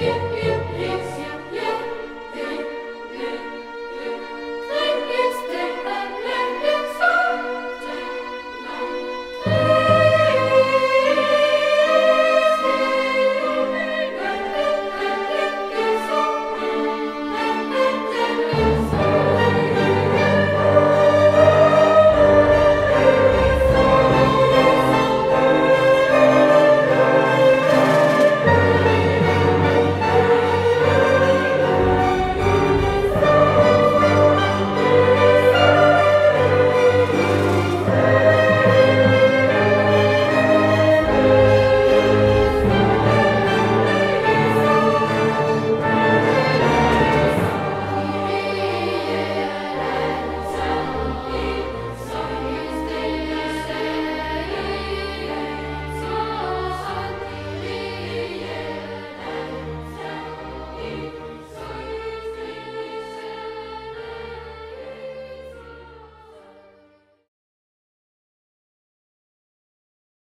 Música